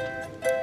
Música